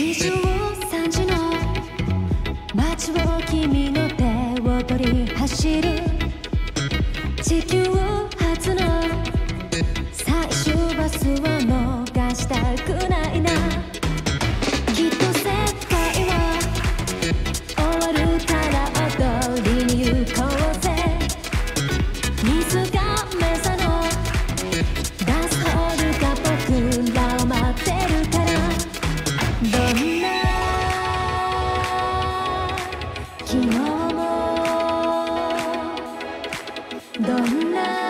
23時の街を君に昨日もどんな